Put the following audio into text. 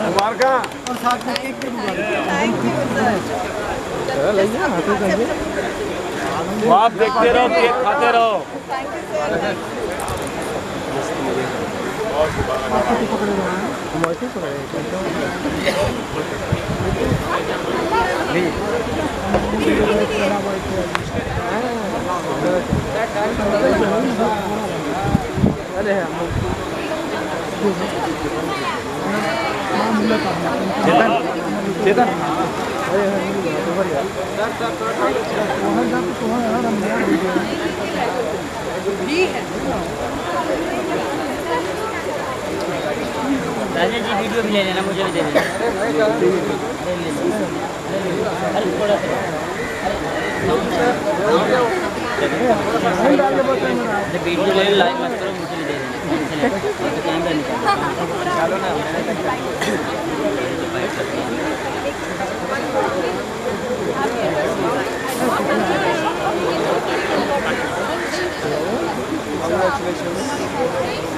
मुबारक और साथ में केक भी मुबारक आप देखते रहो केक खाते रहो thank much Chetan. Raja ji video भी ले लेना मुझे भी दे देना वीडियो लाइव मत करो मुझे भी दे देना Congratulations.